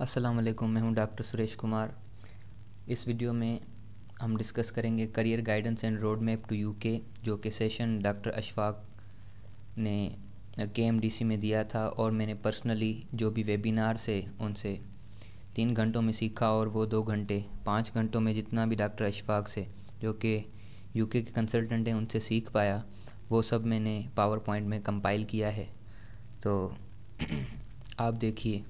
अस्सलाम वालेकुम मैं हूँ डॉक्टर सुरेश कुमार। इस वीडियो में हम डिस्कस करेंगे career guidance and road map to UK, जो कि सेशन डॉक्टर अशफाक ने के में दिया था, और मैंने पर्सनली जो भी वेबिनार से उनसे तीन घंटों में सीखा, और वो दो घंटे, पाँच घंटों में जितना भी डॉक्टर अशफाक से, जो कि यूके के कंसल्टेंट हैं, उनसे सीख पाया, वो सब मैंने पावर पॉइंट में कंपाइल किया है। तो आप देखिए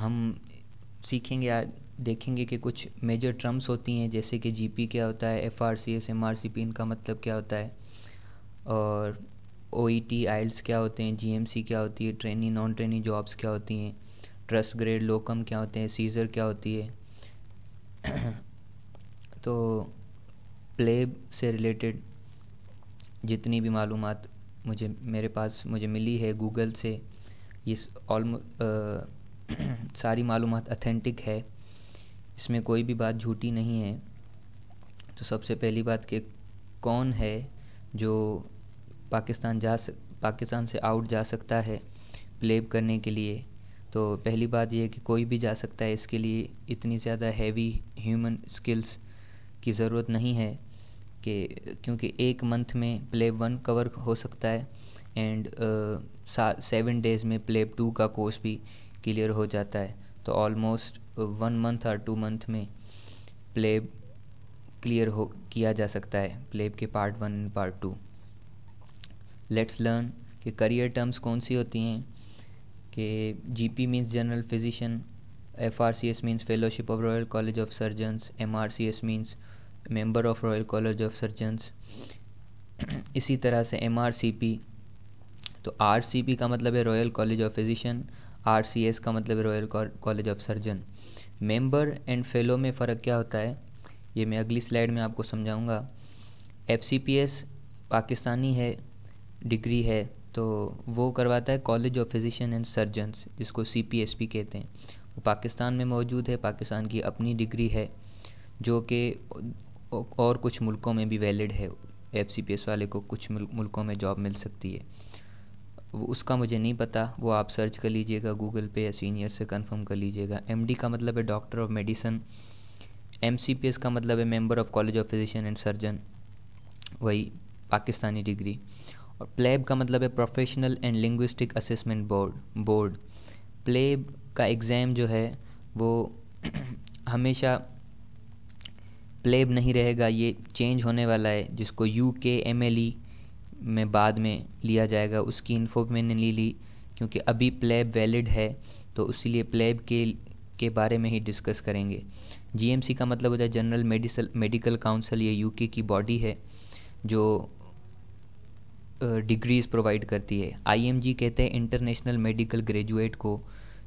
हम सीखेंगे आज देखेंगे कि कुछ मेजर टर्म्स होती हैं, जैसे कि जीपी क्या होता है F R C S M R C P इनका मतलब क्या होता है? और ओ ई टी आइल्स क्या होते हैं? जी एम सी क्या होती है? ट्रेनिंग नॉन ट्रेनिंग जॉब्स क्या होती हैं? ट्रस्ट ग्रेड लोकम क्या होते हैं? सीज़र क्या होती है? तो प्लेब से रिलेटेड जितनी भी मालूम मुझे, मेरे पास मुझे मिली है गूगल से, ये ऑलमोस्ट सारी मालूम अथेंटिक है। इसमें कोई भी बात झूठी नहीं है। तो सबसे पहली बात कि कौन है जो पाकिस्तान जा सक, पाकिस्तान से आउट जा सकता है प्लेब करने के लिए? तो पहली बात यह कि कोई भी जा सकता है। इसके लिए इतनी ज़्यादा हैवी ह्यूमन स्किल्स की ज़रूरत नहीं है कि, क्योंकि एक मंथ में प्लेब वन कवर हो सकता है। एंड सेवन डेज़ में प्लेब टू का कोर्स भी क्लियर हो जाता है। तो ऑलमोस्ट वन मंथ और टू मंथ में प्लेब क्लियर हो, किया जा सकता है। प्लेब के part one and part two let's learn कि करियर टर्म्स कौन सी होती हैं। कि GP means general physician F R C S means fellowship of royal college of surgeons M R C S means member of Royal College of surgeons इसी तरह से M R C P तो R C P का मतलब है Royal College of physician R C S का मतलब Royal College of surgeon member and fellow में फ़र्क क्या होता है? ये मैं अगली स्लाइड में आपको समझाऊँगा. F C P S Pakistani है डिग्री है तो वो करवाता है college of physician and surgeons जिसको सी पी एस पी कहते हैं. वो पाकिस्तान में मौजूद है, पाकिस्तान की अपनी डिग्री है, जो कि और कुछ मुल्कों में भी वैलिड है. एफ़ सी पी एस वाले को कुछ मुल्कों में जॉब मिल सकती है. उसका मुझे नहीं पता। वो आप सर्च कर लीजिएगा गूगल पे या सीनियर से कंफर्म कर लीजिएगा। एमडी का मतलब है डॉक्टर ऑफ़ मेडिसन एमसीपीएस का मतलब है member of college of physician and surgeon वही, पाकिस्तानी डिग्री और प्लेब का मतलब है professional and linguistic assessment board board PLAB का एग्ज़ाम जो है, वो हमेशा प्लेब नहीं रहेगा। ये चेंज होने वाला है, जिसको यू के एम एल ई में बाद में लिया जाएगा, उसकी इन्फो मैंने ली ली, क्योंकि अभी प्लेब वैलिड है तो इसीलिए प्लेब के के बारे में ही डिस्कस करेंगे। जीएमसी का मतलब होता है जनरल मेडिसल मेडिकल काउंसिल ये यूके की बॉडी है, जो डिग्रीज़ प्रोवाइड करती है। आईएमजी कहते हैं इंटरनेशनल मेडिकल ग्रेजुएट को,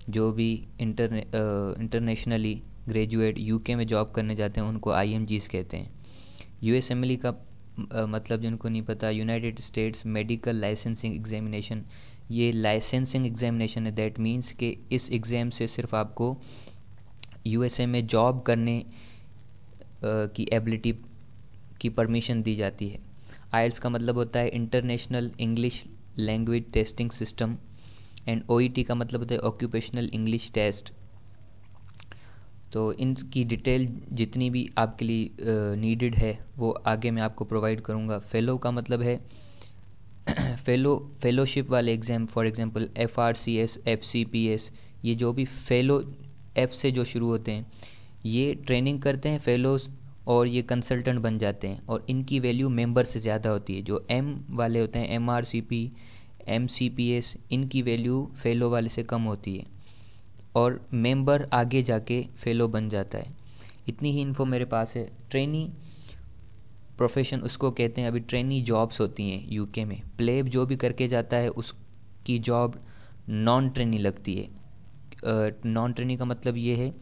जो भी इंटर इंटरनेशनली ग्रेजुएट यूके में जॉब करने जाते हैं, उनको आईएमजीज कहते हैं। यूएस का मतलब जिनको नहीं पता United States medical licensing examination ये लाइसेंसिंग एग्जामिनेशन है। दैट मीन्स कि इस एग्ज़ाम से सिर्फ़ आपको यूएसए में जॉब करने की एबिलिटी की परमिशन दी जाती है। आइल्स का मतलब होता है international English language testing system and OET का मतलब होता है ऑक्यूपेशनल इंग्लिश टेस्ट तो इनकी डिटेल जितनी भी आपके लिए नीडेड है, वो आगे मैं आपको प्रोवाइड करूँगा। फ़ेलो का मतलब है फ़ेलो फ़ेलोशिप वाले exam for example F R C S F C P S ये जो भी फ़ेलो एफ़ से जो शुरू होते हैं, ये ट्रेनिंग करते हैं फ़ेलोज़ और ये कंसल्टेंट बन जाते हैं और इनकी वैल्यू मेंबर से ज़्यादा होती है। जो एम वाले होते हैं M R C P M C P S इनकी वैल्यू फ़ेलो वाले से कम होती है। और मेंबर आगे जाके फेलो बन जाता है। इतनी ही इन्फो मेरे पास है। ट्रेनी प्रोफेशन उसको कहते हैं। अभी ट्रेनी जॉब्स होती हैं यूके में। प्लेब जो भी करके जाता है, उसकी जॉब नॉन ट्रेनी लगती है। नॉन ट्रेनी का मतलब ये है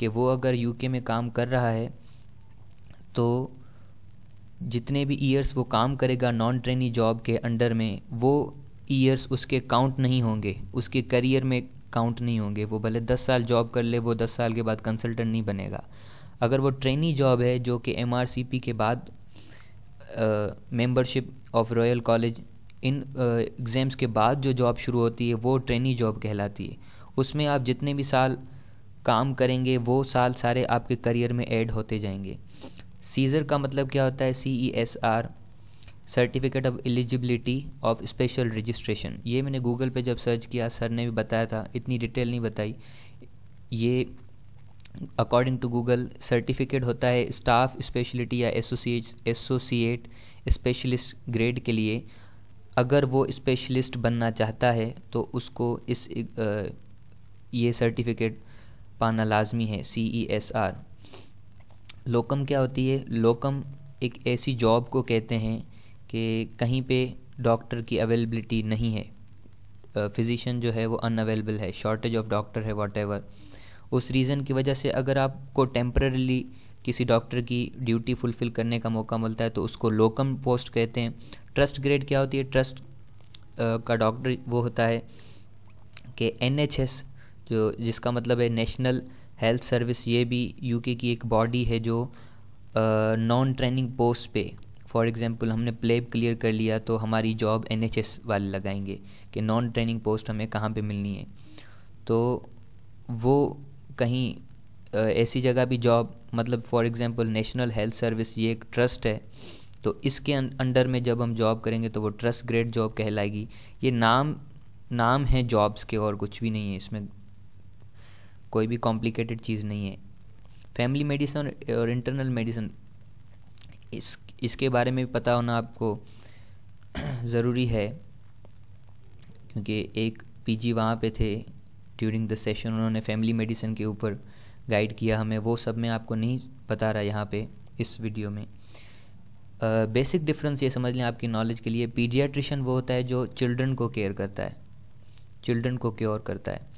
कि वो अगर यूके में काम कर रहा है तो जितने भी ईयर्स वो काम करेगा नॉन ट्रेनी जॉब के अंडर में, वो ईयर्स उसके काउंट नहीं होंगे। उसके करियर में काउंट नहीं होंगे। वो भले दस साल जॉब कर ले, वो दस साल के बाद कंसल्टेंट नहीं बनेगा। अगर वो ट्रेनी जॉब है, जो कि एमआरसीपी के बाद मेंबरशिप ऑफ़ रॉयल कॉलेज इन एग्ज़ाम्स के बाद जो जॉब शुरू होती है, वो ट्रेनी जॉब कहलाती है। उसमें आप जितने भी साल काम करेंगे, वो साल सारे आपके करियर में ऐड होते जाएँगे। सीज़र का मतलब क्या होता है? C E S R certificate of eligibility of special registration ये मैंने गूगल पे जब सर्च किया सर ने भी बताया था, इतनी डिटेल नहीं बताई। ये अकॉर्डिंग टू गूगल सर्टिफिकेट होता है स्टाफ स्पेशलिटी या एसोसिएट स्पेशलिस्ट ग्रेड के लिए। अगर वो स्पेशलिस्ट बनना चाहता है तो उसको इस ये सर्टिफिकेट पाना लाजमी है सी ई एस आर लोकम क्या होती है? लोकम एक ऐसी जॉब को कहते हैं कि कहीं पे डॉक्टर की अवेलेबिलिटी नहीं है। फिजिशियन जो है वो अनअवेलेबल है शॉर्टेज ऑफ़ डॉक्टर है वॉट उस रीज़न की वजह से अगर आपको टेम्परली किसी डॉक्टर की ड्यूटी फुलफ़िल करने का मौका मिलता है तो उसको लोकम पोस्ट कहते हैं। ट्रस्ट ग्रेड क्या होती है? ट्रस्ट का डॉक्टर वो होता है कि एनएचएस जो जिसका मतलब है नेशनल हेल्थ सर्विस ये भी यूके की एक बॉडी है जो नॉन ट्रेनिंग पोस्ट पे फॉर एग्ज़ाम्पल हमने प्लेब क्लियर कर लिया तो हमारी जॉब एनएचएस वाले लगाएँगे कि नॉन ट्रेनिंग पोस्ट हमें कहाँ पे मिलनी है। तो वो कहीं ऐसी जगह भी जॉब मतलब for example national health service ये एक ट्रस्ट है तो इसके अंडर में जब हम जॉब करेंगे तो वो ट्रस्ट ग्रेड जॉब कहलाएगी। ये नाम नाम है जॉब्स के और कुछ भी नहीं है, इसमें कोई भी कॉम्प्लिकेटेड चीज़ नहीं है। फैमिली मेडिसन और इंटरनल मेडिसन इस इसके बारे में भी पता होना आपको ज़रूरी है क्योंकि एक पीजी वहाँ पे थे ड्यूरिंग द सेशन उन्होंने फैमिली मेडिसिन के ऊपर गाइड किया हमें वो सब मैं आपको नहीं बता रहा यहाँ पे इस वीडियो में। बेसिक uh, डिफरेंस ये समझ लें आपकी नॉलेज के लिए पीडियाट्रिशन वो होता है जो चिल्ड्रन को केयर करता है चिल्ड्रन को क्योर करता है।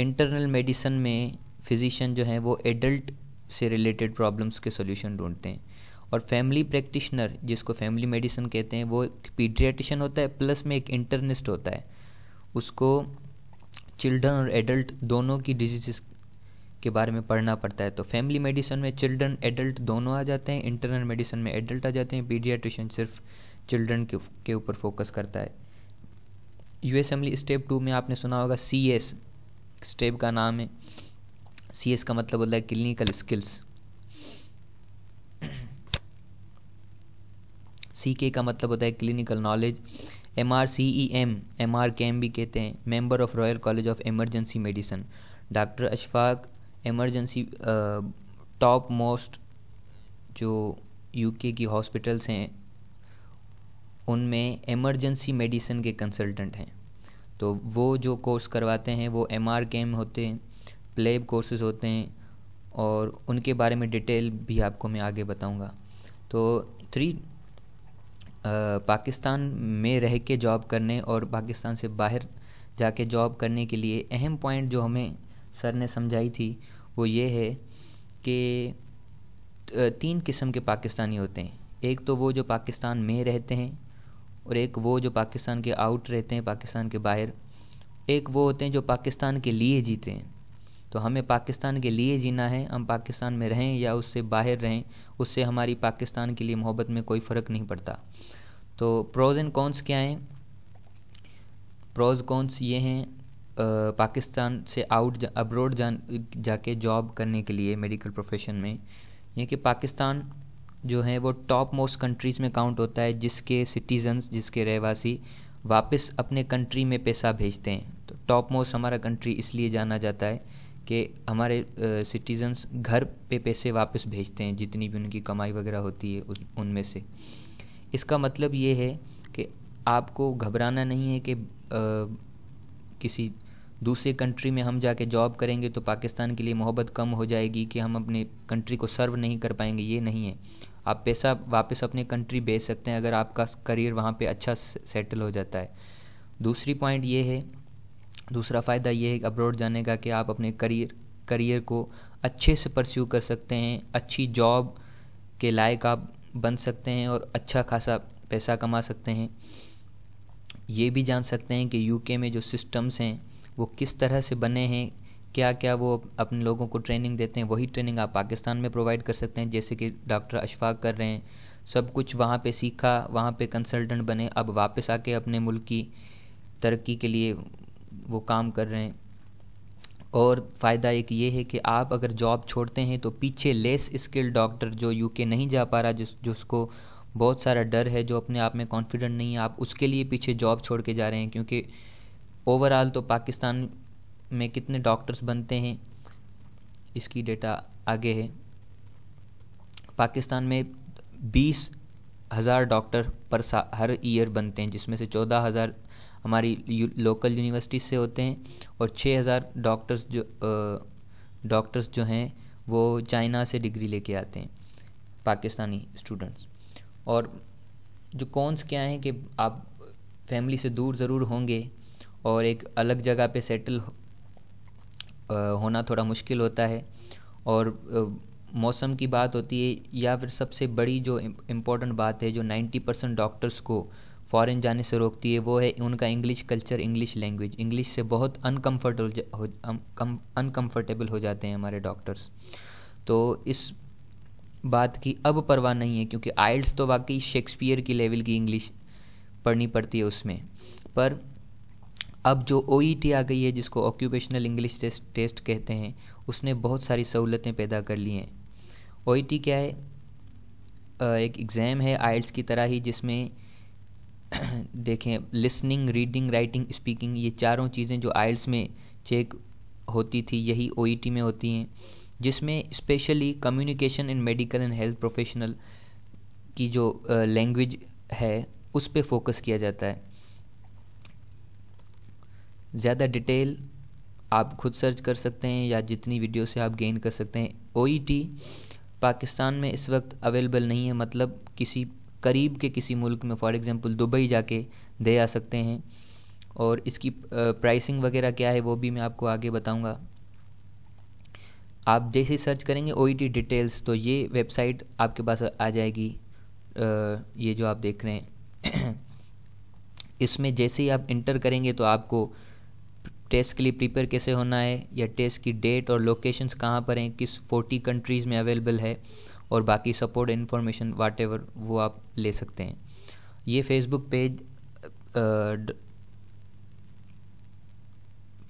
इंटरनल मेडिसन में फिजिशियन जो हैं वो एडल्ट से रिलेटेड प्रॉब्लम्स के सोल्यूशन ढूंढते हैं। और फैमिली प्रैक्टिशनर जिसको फैमिली मेडिसिन कहते हैं, वो एक पीडियाट्रिशन होता है प्लस में एक इंटरनिस्ट होता है। उसको चिल्ड्रन और एडल्ट दोनों की डिज़ीज़ के बारे में पढ़ना पड़ता है। तो फैमिली मेडिसिन में चिल्ड्रन एडल्ट दोनों आ जाते हैं इंटरनल मेडिसिन में एडल्ट आ जाते हैं। पीडियाट्रिशन सिर्फ़ चिल्ड्रन के ऊपर फोकस करता है। यू असेंबली स्टेप टू में आपने सुना होगा सी एस स्टेप का नाम है। सी एस का मतलब होता है क्लिनिकल स्किल्स सी के का मतलब होता है clinical knowledge M R C E M M R K M भी कहते हैं member of royal college of emergency medicine doctor Ashfaq emergency top most जो यूके की हॉस्पिटल्स हैं, उनमें एमरजेंसी मेडिसिन के कंसल्टेंट हैं. तो वो जो कोर्स करवाते हैं, वो एम आर के एम होते हैं प्लेब कोर्सेज होते हैं, और उनके बारे में डिटेल भी आपको मैं आगे बताऊँगा. तो थ्री पाकिस्तान में रह के जॉब करने और पाकिस्तान से बाहर जाके जॉब करने के लिए अहम पॉइंट जो हमें सर ने समझाई थी, वो ये है कि तीन किस्म के पाकिस्तानी होते हैं। एक तो वो जो पाकिस्तान में रहते हैं और एक वो जो पाकिस्तान के आउट रहते हैं, पाकिस्तान के बाहर। एक वो होते हैं जो पाकिस्तान के लिए जीते हैं। तो हमें पाकिस्तान के लिए जीना है, हम पाकिस्तान में रहें या उससे बाहर रहें, उससे हमारी पाकिस्तान के लिए मोहब्बत में कोई फ़र्क नहीं पड़ता। तो प्रोज़ एंड कॉन्स क्या हैं? प्रोज़ कॉन्स ये हैं पाकिस्तान से आउट जा, अब्रोड जा जाके जॉब करने के लिए मेडिकल प्रोफेशन में। ये कि पाकिस्तान जो है वो टॉप मोस्ट कंट्रीज़ में काउंट होता है जिसके सिटीज़न्स जिसके रहवासी वापस अपने कंट्री में पैसा भेजते हैं। तो टॉप मोस्ट हमारा कंट्री इसलिए जाना जाता है कि हमारे सिटीज़न्स घर पे पैसे वापस भेजते हैं जितनी भी उनकी कमाई वगैरह होती है उनमें से। इसका मतलब ये है कि आपको घबराना नहीं है कि किसी दूसरे कंट्री में हम जाके जॉब करेंगे तो पाकिस्तान के लिए मोहब्बत कम हो जाएगी कि हम अपने कंट्री को सर्व नहीं कर पाएँगे। ये नहीं है। आप पैसा वापस अपने कंट्री भेज सकते हैं। अगर आपका करियर वहाँ पे अच्छा सेटल हो जाता है। दूसरी पॉइंट ये है, दूसरा फ़ायदा ये है अब्रॉड जाने का कि आप अपने करियर करियर को अच्छे से परस्यू कर सकते हैं। अच्छी जॉब के लायक आप बन सकते हैं और अच्छा खासा पैसा कमा सकते हैं। ये भी जान सकते हैं कि यूके में जो सिस्टम्स हैं, वो किस तरह से बने हैं क्या क्या वो अपने लोगों को ट्रेनिंग देते हैं, वही ट्रेनिंग आप पाकिस्तान में प्रोवाइड कर सकते हैं। जैसे कि डॉक्टर अशफाक कर रहे हैं, सब कुछ वहाँ पे सीखा, वहाँ पे कंसल्टेंट बने, अब वापस आके अपने मुल्क की तरक्की के लिए वो काम कर रहे हैं। और फ़ायदा एक ये है कि आप अगर जॉब छोड़ते हैं तो पीछे लेस स्किल्ड डॉक्टर जो यूके नहीं जा पा रहा, जिस, जिसको बहुत सारा डर है, जो अपने आप में कॉन्फिडेंट नहीं है, आप उसके लिए पीछे जॉब छोड़ के जा रहे हैं, क्योंकि ओवरऑल तो पाकिस्तान में कितने डॉक्टर्स बनते हैं, इसकी डेटा आगे है। पाकिस्तान में बीस हज़ार डॉक्टर पर हर ईयर बनते हैं, जिसमें से चौदह हज़ार हमारी लोकल यूनिवर्सिटी से होते हैं और छः हज़ार डॉक्टर्स जो डॉक्टर्स जो हैं, वो चाइना से डिग्री लेके आते हैं, पाकिस्तानी स्टूडेंट्स और जो कौनस क्या हैं कि आप फैमिली से दूर ज़रूर होंगे और एक अलग जगह पे सेटल होना थोड़ा मुश्किल होता है और मौसम की बात होती है या फिर सबसे बड़ी जो इम्पोर्टेंट बात है जो 90 परसेंट डॉक्टर्स को फ़ॉरेन जाने से रोकती है, वो है उनका English culture English language English से बहुत अनकम्फर्टेबल अनकम्फर्टेबल हो जाते हैं हमारे डॉक्टर्स तो इस बात की अब परवाह नहीं है, क्योंकि आइल्स तो वाकई शेक्सपियर की लेवल की इंग्लिश पढ़नी पड़ती है उसमें. पर अब जो ओ e आ गई है, जिसको ऑक्यूपेशनल इंग्लिश टेस्ट टेस्ट कहते हैं, उसने बहुत सारी सहूलतें पैदा कर ली हैं. ओ e क्या है? एक एग्ज़ाम है आइल्स की तरह ही, जिसमें देखें लिसनिंग रीडिंग राइटिंग स्पीकिंग ये चारों चीज़ें जो आइल्स में चेक होती थी, यही ओ e में होती हैं, जिसमें specially communication in medical and health professional की जो लैंग्वेज है, उस पर फोकस किया जाता है। ज़्यादा डिटेल आप खुद सर्च कर सकते हैं या जितनी वीडियो से आप गेन कर सकते हैं। ओईटी पाकिस्तान में इस वक्त अवेलेबल नहीं है मतलब किसी करीब के किसी मुल्क में फॉर एग्ज़ाम्पल दुबई जाके दे आ सकते हैं। और इसकी प्राइसिंग वगैरह क्या है, वो भी मैं आपको आगे बताऊँगा। आप जैसे सर्च करेंगे ओईटी डिटेल्स तो ये वेबसाइट आपके पास आ जाएगी ये जो आप देख रहे हैं। इसमें जैसे ही आप इंटर करेंगे तो आपको टेस्ट के लिए प्रिपेयर कैसे होना है, या टेस्ट की डेट और लोकेशंस कहाँ पर हैं, किस फोर्टी कंट्रीज़ में अवेलेबल है। और बाकी सपोर्ट इन्फॉर्मेशन वाट एवर वो आप ले सकते हैं। ये Facebook page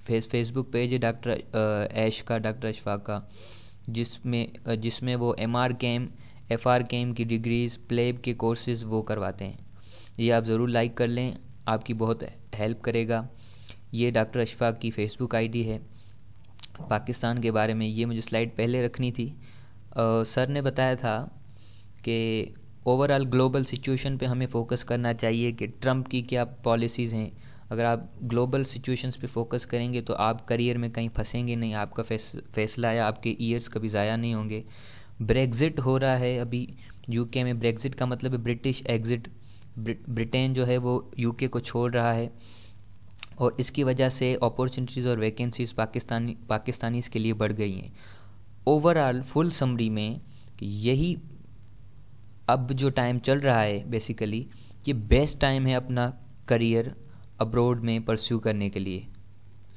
face Facebook page है डॉक्टर ऐश का डॉक्टर अशफाक का, जिसमें जिसमें वो एम आर कैम एफ़ आर कैम की डिग्रीज़ प्लेब के कोर्सेज़ वो करवाते हैं। ये आप ज़रूर लाइक कर लें, आपकी बहुत हेल्प करेगा। ये डॉक्टर अशफाक की फ़ेसबुक आईडी है। पाकिस्तान के बारे में ये मुझे स्लाइड पहले रखनी थी। सर ने बताया था कि ओवरऑल ग्लोबल सिचुएशन पे हमें फोकस करना चाहिए कि ट्रंप की क्या पॉलिसीज़ हैं। अगर आप ग्लोबल सिचुएशंस पे फोकस करेंगे तो आप करियर में कहीं फंसेंगे नहीं, आपका फैसला या आपके ईयर्स कभी ज़ाया नहीं होंगे। ब्रेग्ज़िट हो रहा है अभी यूके में। ब्रेग्ज़िट का मतलब है ब्रिटिश एग्ज़िट ब्रिटेन जो है वो यूके को छोड़ रहा है और इसकी वजह से अपॉर्चुनिटीज़ और वैकेंसीज पाकिस्तानी, पाकिस्तानीज़ के लिए बढ़ गई हैं। ओवरऑल फुल समरी में यही अब जो टाइम चल रहा है बेसिकली ये बेस्ट टाइम है अपना करियर अब्रोड में परस्यू करने के लिए।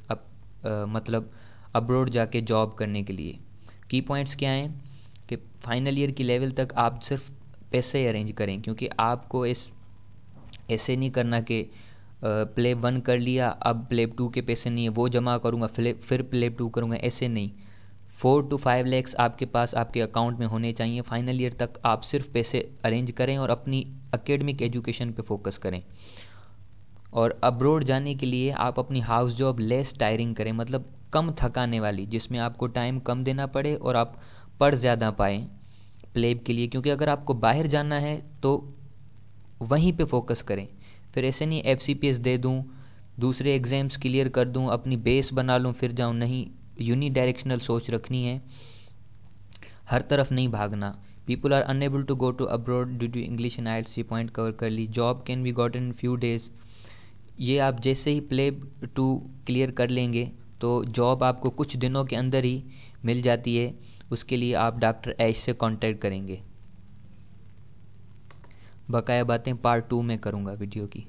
अब आ, मतलब अब्रोड जाके जॉब करने के लिए। की पॉइंट्स क्या हैं? कि फाइनल ईयर की लेवल तक आप सिर्फ़ पैसे अरेंज करें क्योंकि आपको इस ऐसे नहीं करना कि प्ले वन कर लिया अब प्ले टू के पैसे नहीं है वो जमा करूँगा फिर प्ले टू करूँगा ऐसे नहीं। फोर टू फाइव लैक्स आपके पास आपके अकाउंट में होने चाहिए। फाइनल ईयर तक आप सिर्फ़ पैसे अरेंज करें और अपनी अकेडमिक एजुकेशन पे फोकस करें। और अब्रोड जाने के लिए आप अपनी हाउस जॉब लेस टायरिंग करें। मतलब कम थकाने वाली, जिसमें आपको टाइम कम देना पड़े और आप पढ़ ज़्यादा पाएँ प्लेब के लिए। क्योंकि अगर आपको बाहर जाना है तो वहीं पे फोकस करें। फिर ऐसे नहीं एफ़ दे दूँ, दूसरे एग्ज़ाम्स क्लियर कर दूँ, अपनी बेस बना लूँ, फिर जाऊँ। नहीं यूनी डायरेक्शनल सोच रखनी है। हर तरफ़ नहीं भागना। People are unable to go to abroad due to English and IELTS ये पॉइंट कवर कर ली। Job can be got in few days ये आप जैसे ही प्ले टू क्लियर कर लेंगे तो जॉब आपको कुछ दिनों के अंदर ही मिल जाती है। उसके लिए आप डॉक्टर ऐश से कांटेक्ट करेंगे। बकाया बातें पार्ट टू में करूँगा वीडियो की।